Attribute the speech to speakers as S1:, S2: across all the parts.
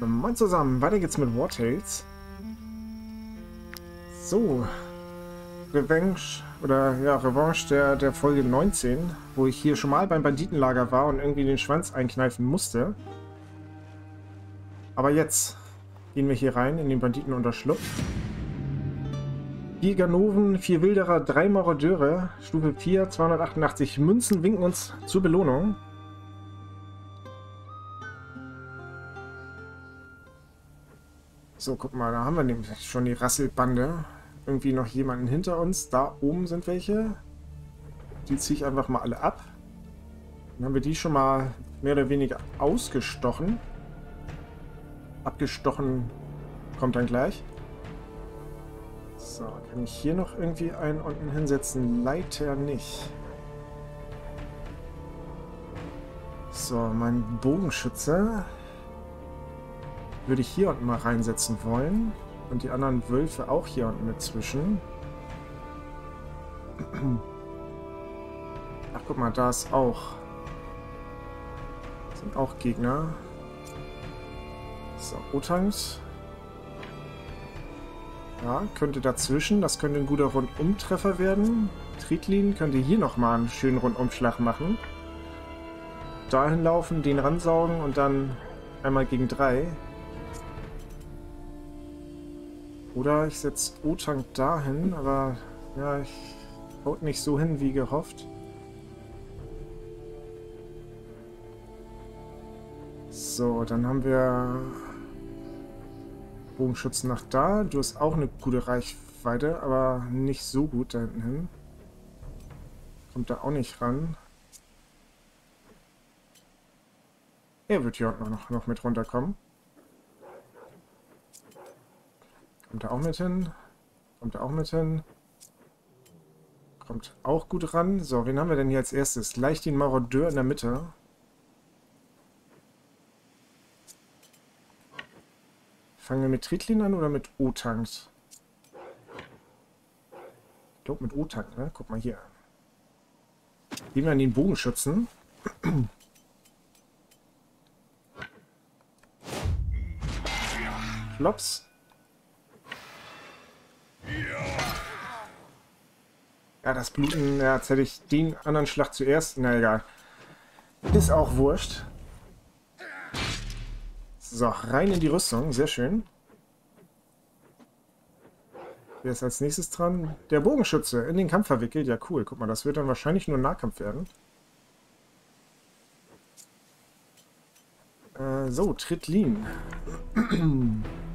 S1: Moin zusammen, weiter geht's mit War Tales. So, Revenge oder ja, Revanche der, der Folge 19, wo ich hier schon mal beim Banditenlager war und irgendwie den Schwanz einkneifen musste. Aber jetzt gehen wir hier rein in den Banditenunterschlupf. Vier Ganoven, vier Wilderer, drei Marodeure, Stufe 4, 288 Münzen winken uns zur Belohnung. So, guck mal, da haben wir nämlich schon die Rasselbande. Irgendwie noch jemanden hinter uns. Da oben sind welche. Die ziehe ich einfach mal alle ab. Dann haben wir die schon mal mehr oder weniger ausgestochen. Abgestochen kommt dann gleich. So, kann ich hier noch irgendwie einen unten hinsetzen? Leider nicht. So, mein Bogenschütze würde ich hier unten mal reinsetzen wollen. Und die anderen Wölfe auch hier unten mit zwischen. Ach, guck mal, da ist auch... Sind auch Gegner. So, Otangs. Ja, könnte dazwischen. Das könnte ein guter Rundumtreffer werden. Tritlin könnte hier nochmal einen schönen Rundumschlag machen. Dahin laufen, den ransaugen und dann einmal gegen drei. Oder ich setze O-Tank dahin, aber ja, ich haut nicht so hin wie gehofft. So, dann haben wir Bogenschutz nach da. Du hast auch eine gute Reichweite, aber nicht so gut da hinten hin. Kommt da auch nicht ran. Er wird hier unten noch, noch mit runterkommen. Kommt er auch mit hin? Kommt er auch mit hin? Kommt auch gut ran. So, wen haben wir denn hier als erstes? Gleich den Marodeur in der Mitte. Fangen wir mit Tritlin an oder mit O-Tanks? Ich glaube mit O-Tank, ne? Guck mal hier. Gehen wir an den Bogenschützen. Flops. Ja, das Bluten, ja, jetzt hätte ich den anderen Schlag zuerst. Na egal. Ist auch wurscht. So, rein in die Rüstung. Sehr schön. Wer ist als nächstes dran? Der Bogenschütze in den Kampf verwickelt. Ja, cool. Guck mal, das wird dann wahrscheinlich nur Nahkampf werden. Äh, so, Trittlin.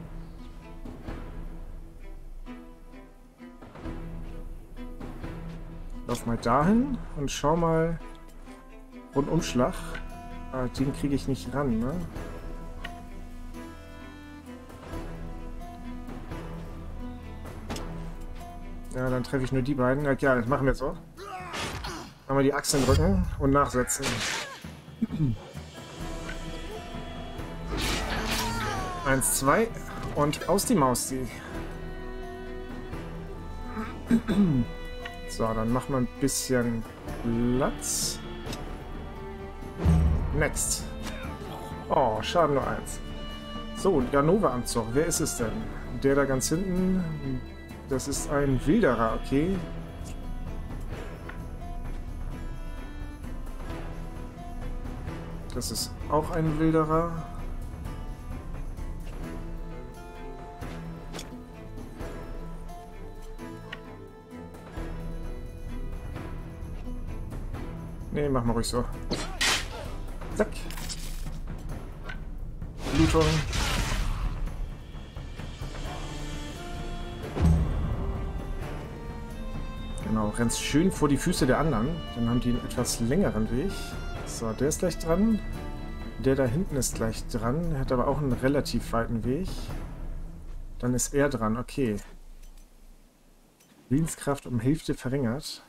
S1: Lauf mal dahin und schau mal. Rundumschlag. Ah, den kriege ich nicht ran, ne? Ja, dann treffe ich nur die beiden. Ja, das machen wir so. Einmal die Achseln drücken und nachsetzen. Eins, zwei und aus die Maus die. So, dann machen wir ein bisschen Platz. Next. Oh, Schaden nur eins. So, Ganova-Anzug. Wer ist es denn? Der da ganz hinten. Das ist ein Wilderer, okay. Das ist auch ein Wilderer. Nee, mach mal ruhig so. Zack. Blutung. Genau, rennst schön vor die Füße der anderen. Dann haben die einen etwas längeren Weg. So, der ist gleich dran. Der da hinten ist gleich dran. Hat aber auch einen relativ weiten Weg. Dann ist er dran, okay. Willenskraft um Hälfte verringert.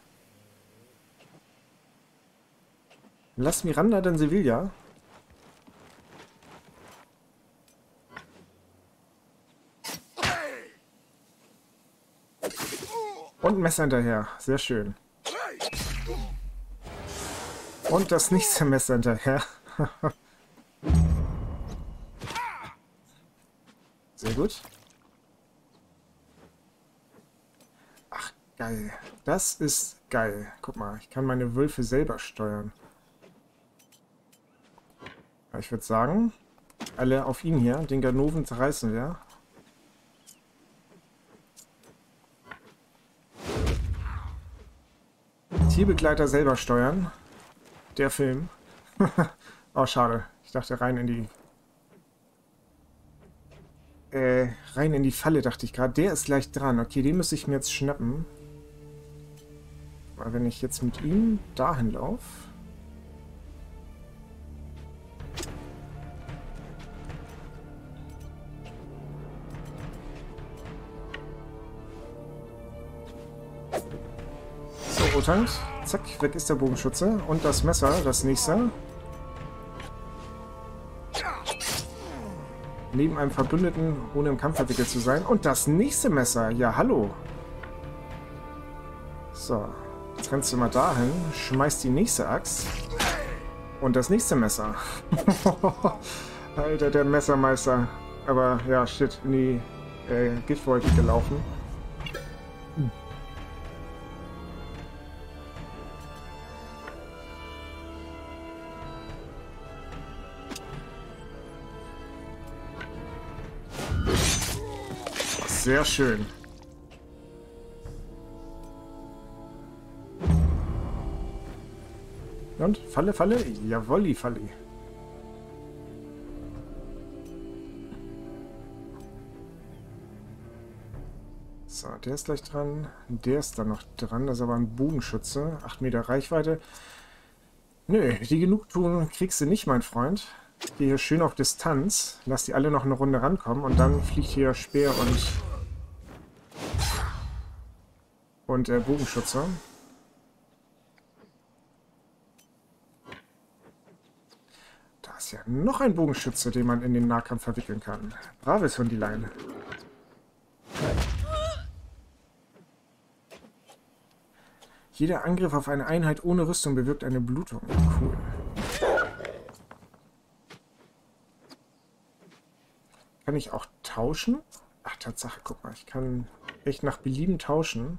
S1: Lass Miranda denn Sevilla? Und Messer hinterher. Sehr schön. Und das nächste Messer hinterher. Sehr gut. Ach, geil. Das ist geil. Guck mal, ich kann meine Wölfe selber steuern. Ich würde sagen, alle auf ihn hier. Den Ganoven zerreißen wir. Tierbegleiter selber steuern. Der Film. oh, schade. Ich dachte rein in die... Äh, rein in die Falle, dachte ich gerade. Der ist gleich dran. Okay, den müsste ich mir jetzt schnappen. Weil wenn ich jetzt mit ihm dahin laufe... So, Otank. Zack, weg ist der Bogenschütze. Und das Messer, das nächste. Neben einem Verbündeten, ohne im Kampf verwickelt zu sein. Und das nächste Messer. Ja, hallo. So. Jetzt rennst du mal dahin, schmeißt die nächste Axt. Und das nächste Messer. Alter, der Messermeister. Aber ja, shit, in die äh, Giftwolke gelaufen. Sehr schön. Und? Falle, Falle? Jawolli, Falle. So, der ist gleich dran. Der ist dann noch dran. Das ist aber ein Bogenschütze. 8 Meter Reichweite. Nö, die Genugtuung kriegst du nicht, mein Freund. Gehe hier schön auf Distanz. Lass die alle noch eine Runde rankommen. Und dann fliegt hier Speer und und äh, Bogenschütze. Da ist ja noch ein Bogenschütze, den man in den Nahkampf verwickeln kann. Braves Hundilein. Jeder Angriff auf eine Einheit ohne Rüstung bewirkt eine Blutung. Cool. Kann ich auch tauschen? Ach, Tatsache, guck mal, ich kann echt nach Belieben tauschen.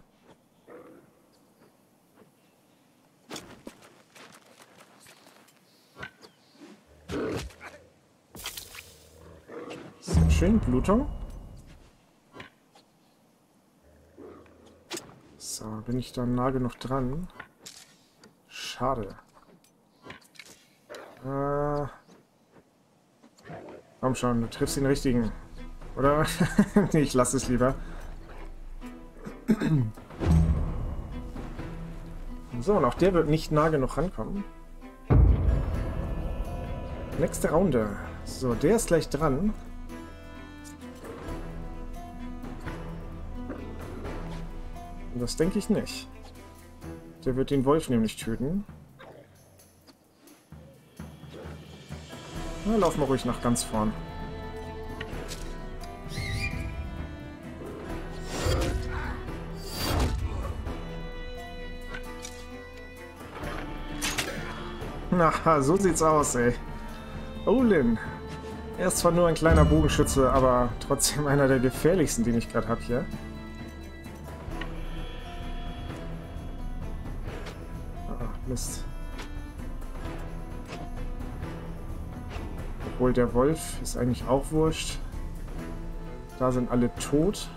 S1: Schön. Blutung. So, bin ich da nah genug dran? Schade. Äh, komm schon, du triffst den richtigen. Oder? nee, ich lasse es lieber. so, und auch der wird nicht nah genug rankommen. Nächste Runde. So, der ist gleich dran. Das denke ich nicht. Der wird den Wolf nämlich töten. Na, lauf mal ruhig nach ganz vorn. Na, so sieht's aus, ey. Olin. Er ist zwar nur ein kleiner Bogenschütze, aber trotzdem einer der gefährlichsten, den ich gerade habe hier. Mist. Obwohl der Wolf ist eigentlich auch wurscht. Da sind alle tot.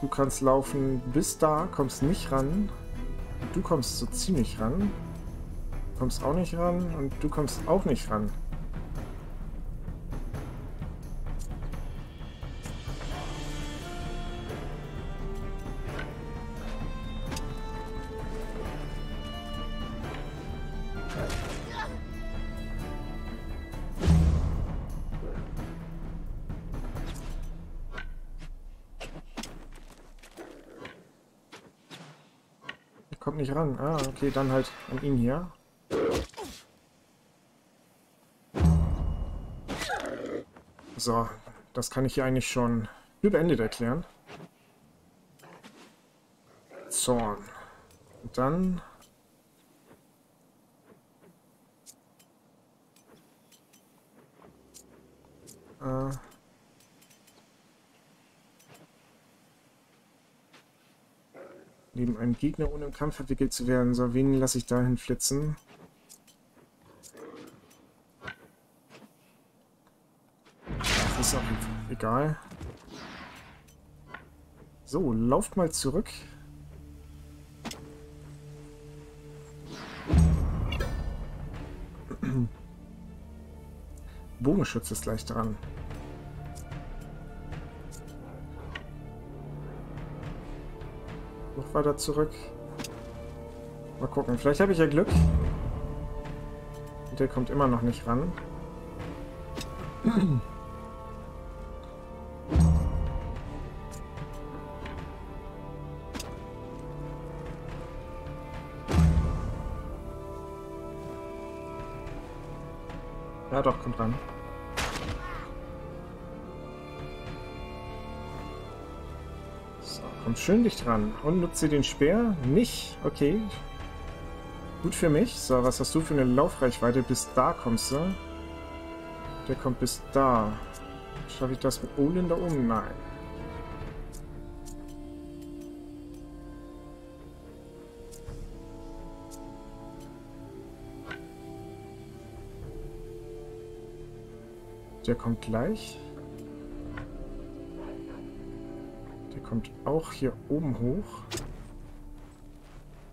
S1: Du kannst laufen bis da, kommst nicht ran. Du kommst so ziemlich ran. Kommst auch nicht ran und du kommst auch nicht ran. Kommt nicht ran. Ah, okay, dann halt an ihn hier. So, das kann ich hier eigentlich schon für beendet erklären. Zorn. Und dann... Neben einem Gegner ohne im Kampf verwickelt zu werden. So, wen lasse ich dahin flitzen? Das ist auch egal. So, lauft mal zurück. Bogenschütze ist gleich dran. Weiter zurück. Mal gucken. Vielleicht habe ich ja Glück. Der kommt immer noch nicht ran. Ja doch, kommt ran. Schön dicht dran. Und nutze den Speer? Nicht? Okay. Gut für mich. So, was hast du für eine Laufreichweite? Bis da kommst du. Der kommt bis da. Schaffe ich das mit Olin da oben? Nein. Der kommt gleich. Kommt auch hier oben hoch.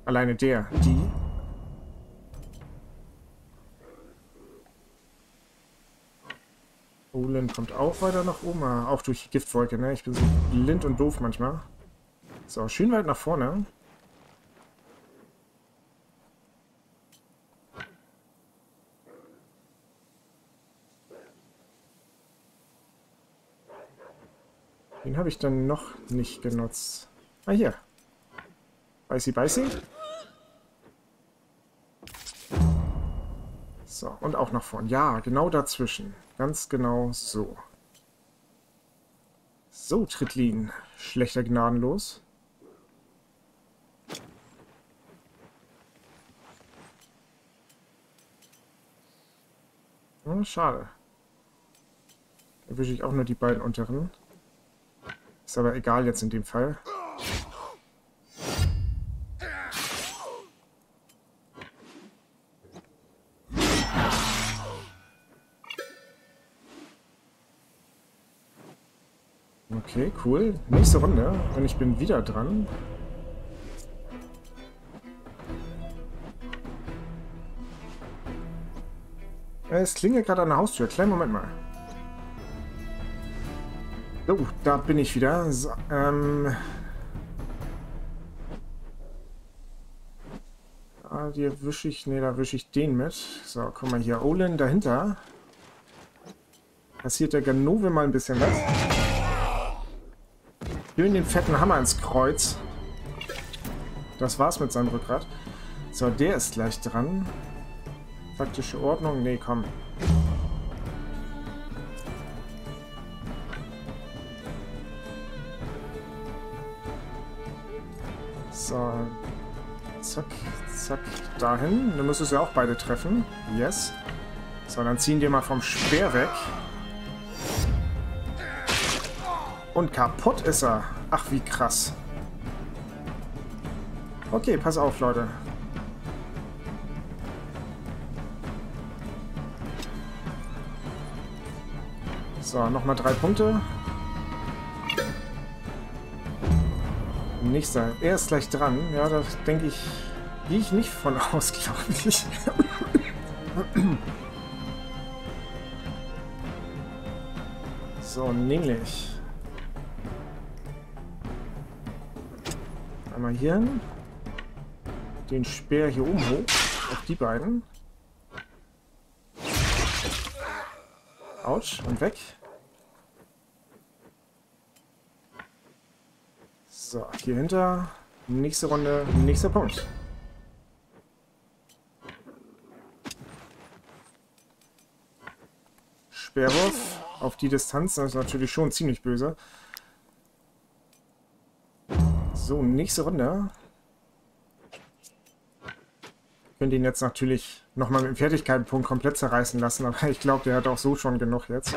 S1: Alleine der, die. Olin kommt auch weiter nach oben. Auch durch die Giftwolke, ne? Ich bin so blind und doof manchmal. So, schön weit nach vorne. Habe ich dann noch nicht genutzt. Ah, hier. Beißi, beißi. So, und auch nach vorn. Ja, genau dazwischen. Ganz genau so. So, Trittlin. Schlechter gnadenlos. Oh, schade. Erwische ich auch nur die beiden unteren. Ist aber egal jetzt in dem Fall. Okay, cool. Nächste Runde. Und ich bin wieder dran. Es klingelt gerade an der Haustür. Kleinen Moment mal. So, da bin ich wieder. So, ähm... Ah, die wische ich... Ne, da wische ich den mit. So, guck mal hier. Olin dahinter. Passiert der Ganove mal ein bisschen was. Schön den fetten Hammer ins Kreuz. Das war's mit seinem Rückgrat. So, der ist gleich dran. Faktische Ordnung. Nee, komm. Zack, dahin. Dann müsstest du ja auch beide treffen. Yes. So, dann ziehen wir mal vom Speer weg. Und kaputt ist er. Ach, wie krass. Okay, pass auf, Leute. So, nochmal drei Punkte. sein. Er ist gleich dran. Ja, da denke ich, gehe ich nicht von aus, glaube ich. so, nämlich. Einmal hier hin. Den Speer hier oben hoch. Auf die beiden. Autsch, und weg. So, hier hinter. Nächste Runde, nächster Punkt. Speerwurf auf die Distanz, das ist natürlich schon ziemlich böse. So, nächste Runde. Ich könnte ihn jetzt natürlich nochmal mit dem Fertigkeitenpunkt komplett zerreißen lassen, aber ich glaube, der hat auch so schon genug jetzt.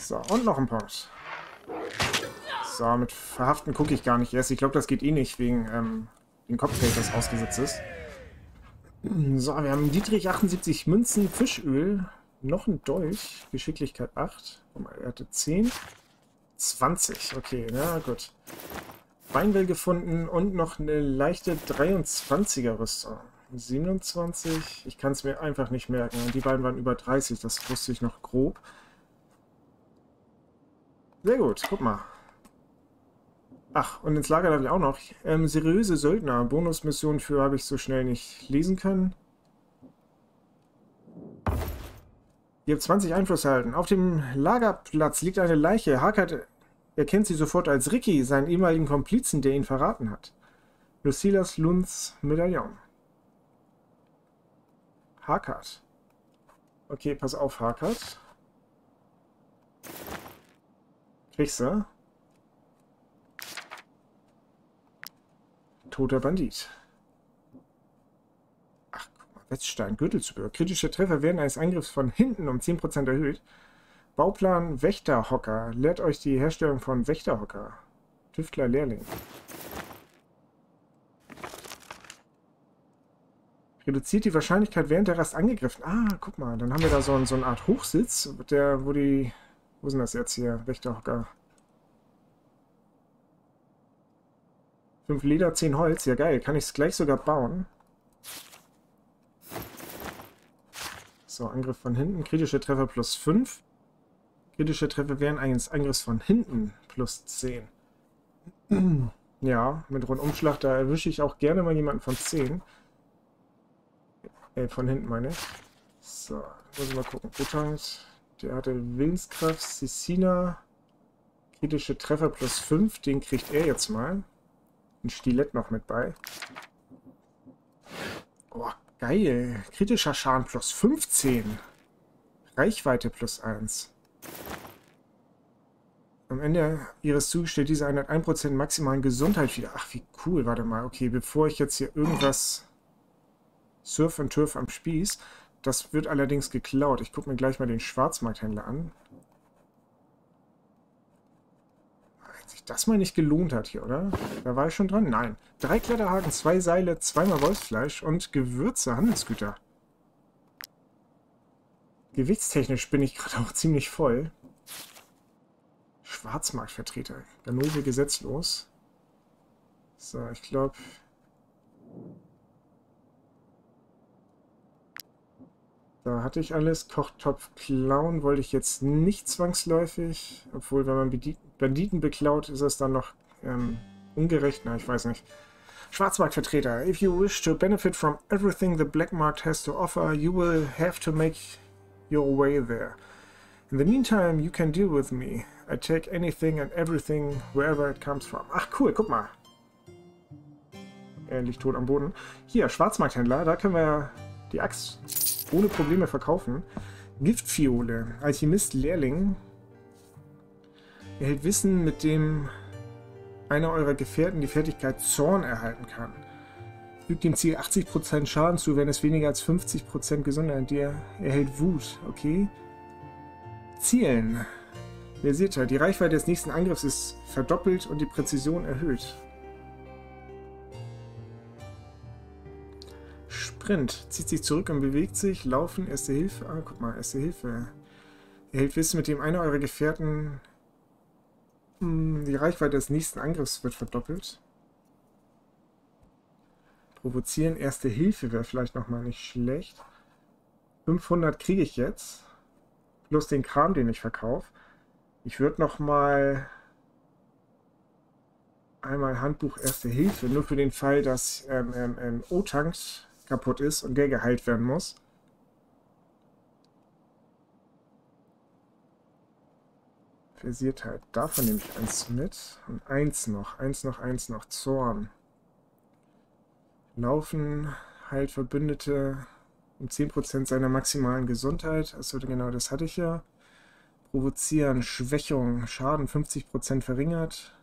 S1: So, und noch ein Punkt. So, mit Verhaften gucke ich gar nicht erst. Ich glaube, das geht eh nicht, wegen ähm, dem Cocktail, das ausgesetzt ist. So, wir haben Dietrich 78 Münzen, Fischöl, noch ein Dolch, Geschicklichkeit 8. Guck mal, er hatte 10. 20, okay, na gut. Beinwell gefunden und noch eine leichte 23er Rüstung. 27, ich kann es mir einfach nicht merken. Die beiden waren über 30, das wusste ich noch grob. Sehr gut, guck mal. Ach, und ins Lager darf ich auch noch. Ähm, seriöse Söldner. Bonusmission für habe ich so schnell nicht lesen können. Ihr habt 20 Einfluss erhalten. Auf dem Lagerplatz liegt eine Leiche. Harkert erkennt sie sofort als Ricky, seinen ehemaligen Komplizen, der ihn verraten hat. Lucilas Lunds Medaillon. Harkert. Okay, pass auf, Harkert. Kriegst du? Toter Bandit. Ach, guck mal, Wetzstein, Gürtelzubehör. Kritische Treffer werden eines Angriffs von hinten um 10% erhöht. Bauplan Wächterhocker. Lehrt euch die Herstellung von Wächterhocker. Tüftler Lehrling. Reduziert die Wahrscheinlichkeit während der Rast angegriffen. Ah, guck mal, dann haben wir da so, so eine Art Hochsitz, der, wo die... Wo sind das jetzt hier? Wächterhocker. 5 Leder, 10 Holz. Ja geil, kann ich es gleich sogar bauen. So, Angriff von hinten. Kritische Treffer plus 5. Kritische Treffer wären eines Angriffs von hinten plus 10. ja, mit Rundumschlag, da erwische ich auch gerne mal jemanden von 10. Äh, von hinten meine ich. So, muss ich mal gucken. Utang, der hatte Willenskraft, Sissina. Kritische Treffer plus 5, den kriegt er jetzt mal ein Stilett noch mit bei. Oh, geil. Kritischer Schaden plus 15. Reichweite plus 1. Am Ende ihres Zuges stellt diese Einheit 1% maximalen Gesundheit wieder. Ach, wie cool. Warte mal. Okay, bevor ich jetzt hier irgendwas surf und turf am Spieß, das wird allerdings geklaut. Ich gucke mir gleich mal den Schwarzmarkthändler an. Das mal nicht gelohnt hat hier, oder? Da war ich schon dran? Nein. Drei Kletterhaken, zwei Seile, zweimal Wolfsfleisch und Gewürze, Handelsgüter. Gewichtstechnisch bin ich gerade auch ziemlich voll. Schwarzmarktvertreter. Ganove gesetzlos. So, ich glaube... Da hatte ich alles. Kochtopf klauen wollte ich jetzt nicht zwangsläufig. Obwohl, wenn man Banditen beklaut, ist es dann noch ähm, ungerecht. Na, ich weiß nicht. Schwarzmarktvertreter. If you wish to benefit from everything the black market has to offer, you will have to make your way there. In the meantime, you can deal with me. I take anything and everything wherever it comes from. Ach cool, guck mal. Er liegt tot am Boden. Hier, Schwarzmarkthändler, da können wir die Axt ohne Probleme verkaufen. Giftfiole, Alchemist Lehrling. Erhält Wissen, mit dem einer eurer Gefährten die Fertigkeit Zorn erhalten kann. Fügt dem Ziel 80% Schaden zu, wenn es weniger als 50% Gesundheit dir erhält Wut. Okay. Zielen. Versierter. Die Reichweite des nächsten Angriffs ist verdoppelt und die Präzision erhöht. Sprint. Zieht sich zurück und bewegt sich. Laufen, Erste Hilfe. Ah, guck mal, Erste Hilfe. Erhält Wissen, mit dem einer eurer Gefährten... Hm, die Reichweite des nächsten Angriffs wird verdoppelt. Provozieren, Erste Hilfe wäre vielleicht nochmal nicht schlecht. 500 kriege ich jetzt. Plus den Kram, den ich verkaufe. Ich würde nochmal einmal Handbuch Erste Hilfe, nur für den Fall, dass ähm, ähm, ähm O-Tanks kaputt ist und der geheilt werden muss. Versiertheit. Davon nehme ich eins mit. Und eins noch. Eins noch, eins noch. Zorn. Laufen heilt Verbündete um 10% seiner maximalen Gesundheit. Also genau, das hatte ich ja. Provozieren, Schwächung, Schaden 50% verringert.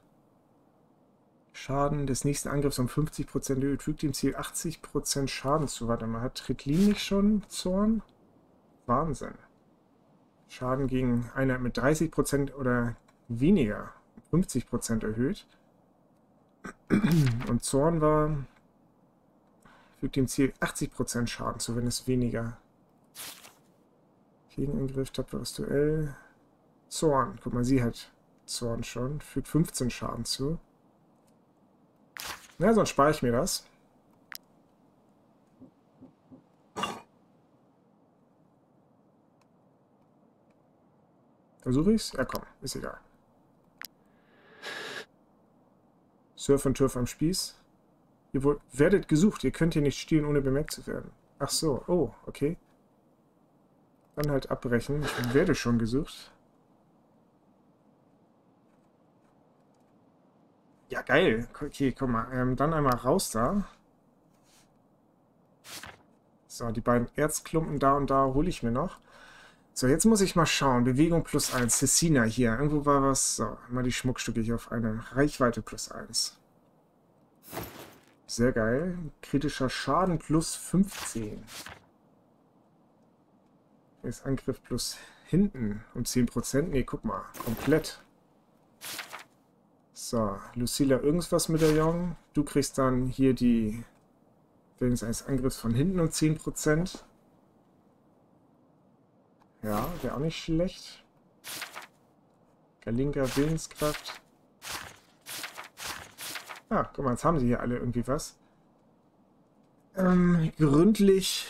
S1: Schaden des nächsten Angriffs um 50% erhöht. Fügt dem Ziel 80% Schaden zu. Warte mal, hat Tritlin nicht schon Zorn? Wahnsinn. Schaden gegen einer mit 30% oder weniger 50% erhöht. Und Zorn war, fügt dem Ziel 80% Schaden zu, wenn es weniger. Gegenangriff, tapferes Duell. Zorn, guck mal, sie hat Zorn schon, fügt 15 Schaden zu. Na, sonst spare ich mir das. Versuche ich's? Ja, komm, ist egal. Surf und Turf am Spieß. Ihr wollt, werdet gesucht, ihr könnt hier nicht stehlen, ohne bemerkt zu werden. Ach so, oh, okay. Dann halt abbrechen. Ich werde schon gesucht. Ja, geil. Okay, komm mal. Ähm, dann einmal raus da. So, die beiden Erzklumpen da und da hole ich mir noch. So, jetzt muss ich mal schauen. Bewegung plus 1. Cecina hier. Irgendwo war was. So, mal die Schmuckstücke hier auf eine. Reichweite plus 1. Sehr geil. Kritischer Schaden plus 15. Ist Angriff plus hinten um 10%. Ne, guck mal. Komplett. So, Lucilla irgendwas mit der Jong. Du kriegst dann hier die Willens eines Angriffs von hinten um 10%. Ja, wäre auch nicht schlecht. Galinga Willenskraft. Ah, guck mal, jetzt haben sie hier alle irgendwie was. Ähm, gründlich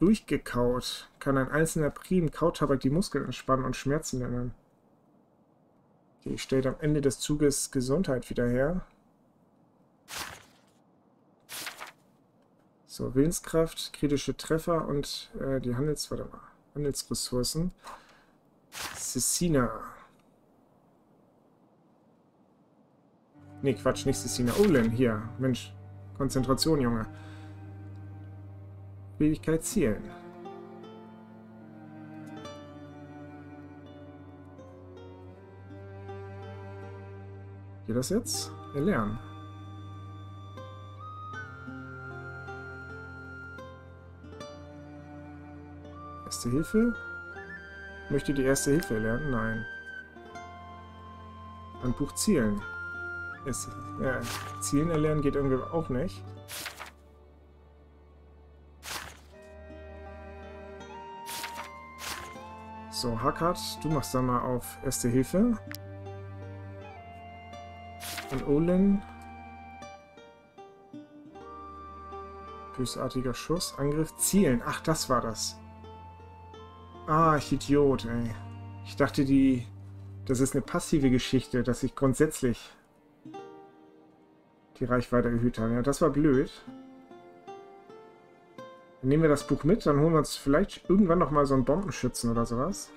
S1: durchgekaut. Kann ein einzelner Prim Kautabak die Muskeln entspannen und Schmerzen lindern. Okay, stellt am Ende des Zuges Gesundheit wieder her. So, Willenskraft, kritische Treffer und äh, die Handels... Warte mal. Handelsressourcen. Cecina. Nee, Quatsch, nicht Cecina. Olin, hier. Mensch, Konzentration, Junge. Fähigkeit zielen. Geht das jetzt? Erlernen. Erste Hilfe? Möchte die Erste Hilfe erlernen? Nein. Handbuch Zielen. Ist, ja, Zielen erlernen geht irgendwie auch nicht. So, Hackert, du machst da mal auf Erste Hilfe. Und Olin. Bösartiger Schuss, Angriff, Zielen. Ach, das war das. Ah, ich Idiot, ey. Ich dachte, die... Das ist eine passive Geschichte, dass ich grundsätzlich die Reichweite erhöht habe. Ja, das war blöd. Dann nehmen wir das Buch mit, dann holen wir uns vielleicht irgendwann noch mal so einen Bombenschützen oder sowas.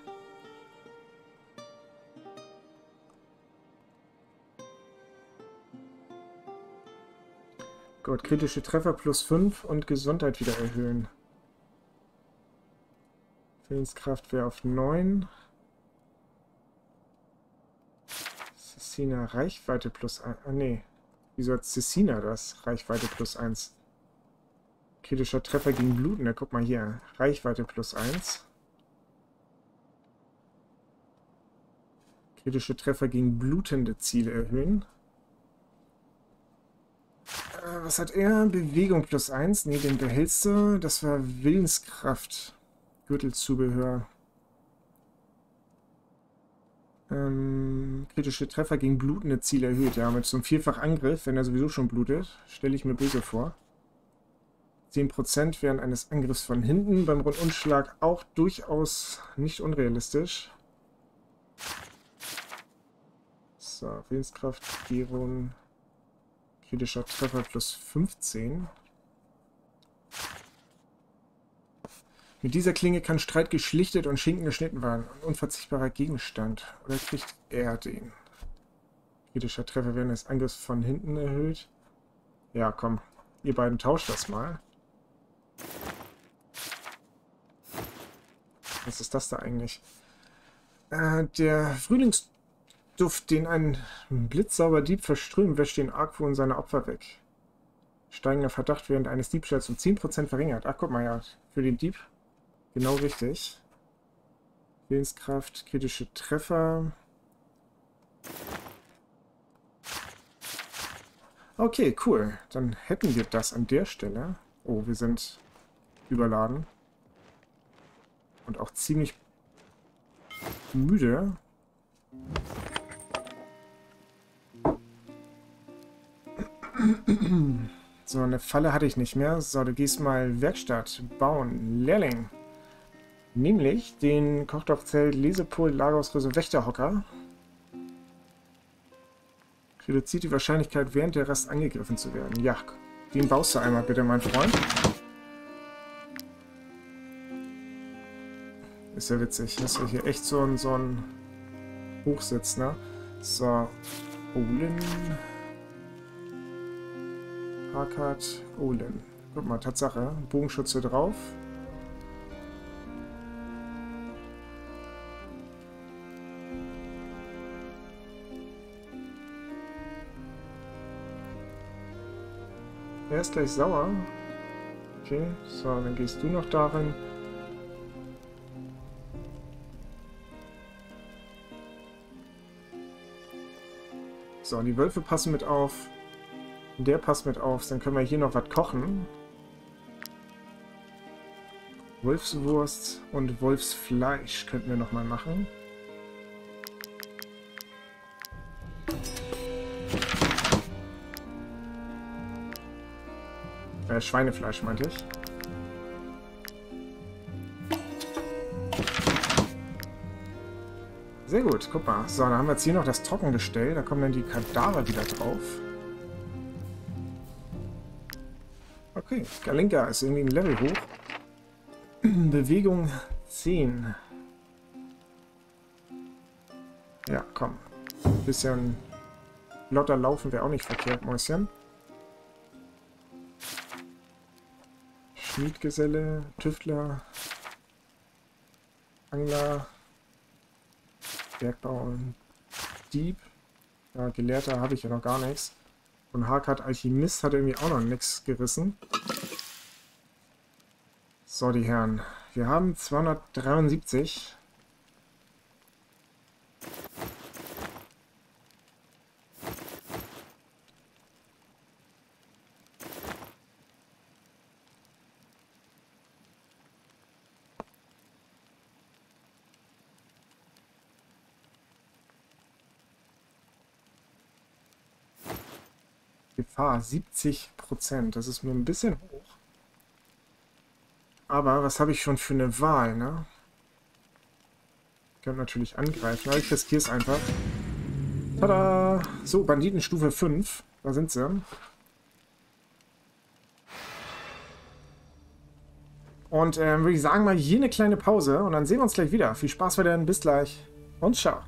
S1: Gut, kritische Treffer plus 5 und Gesundheit wieder erhöhen. Willenskraft wäre auf 9. Cecina Reichweite plus 1. Ah, nee. Wieso hat Cecina das? Reichweite plus 1. Kritischer Treffer gegen Bluten. Ja, guck mal hier. Reichweite plus 1. Kritische Treffer gegen blutende Ziele erhöhen. Was hat er? Bewegung plus 1. Nee, den behältst du. Das war Willenskraft. Gürtelzubehör. Ähm, kritische Treffer gegen blutende Ziele erhöht. Ja, mit so einem Vierfachangriff, wenn er sowieso schon blutet, stelle ich mir böse vor. 10% während eines Angriffs von hinten. Beim Rundumschlag auch durchaus nicht unrealistisch. So, Willenskraft, Geron, kritischer Treffer plus 15. Mit dieser Klinge kann Streit geschlichtet und Schinken geschnitten werden. Ein unverzichtbarer Gegenstand. Oder kriegt er den? Kritischer Treffer werden des Angriffs von hinten erhöht. Ja, komm. Ihr beiden tauscht das mal. Was ist das da eigentlich? Äh, der Frühlingsduft, den ein blitzsauber Dieb verströmt, wäscht den Argwohn seiner Opfer weg. Steigender Verdacht während eines Diebstahls um 10% verringert. Ach, guck mal, ja, für den Dieb Genau richtig. Willenskraft, kritische Treffer. Okay, cool. Dann hätten wir das an der Stelle. Oh, wir sind überladen. Und auch ziemlich müde. So, eine Falle hatte ich nicht mehr. So, du gehst mal Werkstatt bauen. Lehrling. Nämlich den Kochtopfzelt, Lesepult, Lagerausrüstung, Wächterhocker. Reduziert die Wahrscheinlichkeit, während der Rast angegriffen zu werden. Ja, den baust du einmal bitte, mein Freund. Ist ja witzig. Das ist ja hier echt so ein, so ein Hochsitz, ne? So. Olin. Hakat. Olin. Guck mal, Tatsache. Bogenschütze drauf. Er ist gleich sauer. Okay, so, dann gehst du noch darin. So, die Wölfe passen mit auf. Der passt mit auf. Dann können wir hier noch was kochen. Wolfswurst und Wolfsfleisch könnten wir noch mal machen. Äh, Schweinefleisch meinte ich. Sehr gut, guck mal. So, dann haben wir jetzt hier noch das Trockengestell. Da kommen dann die Kadaver wieder drauf. Okay, Galinka ist irgendwie ein Level hoch. Bewegung 10. Ja, komm. Ein bisschen lotter laufen wäre auch nicht verkehrt, Mäuschen. Schmiedgeselle, Tüftler, Angler, Bergbau Dieb. Ja, Gelehrter habe ich ja noch gar nichts. Und Harkat Alchemist hat irgendwie auch noch nichts gerissen. So, die Herren. Wir haben 273. Gefahr 70 Prozent. Das ist mir ein bisschen hoch. Aber was habe ich schon für eine Wahl, ne? Ich könnte natürlich angreifen, aber ich riskiere es einfach. Tada! So, Banditenstufe 5. Da sind sie. Und ähm, würde ich sagen, mal hier eine kleine Pause und dann sehen wir uns gleich wieder. Viel Spaß weiterhin, bis gleich und ciao.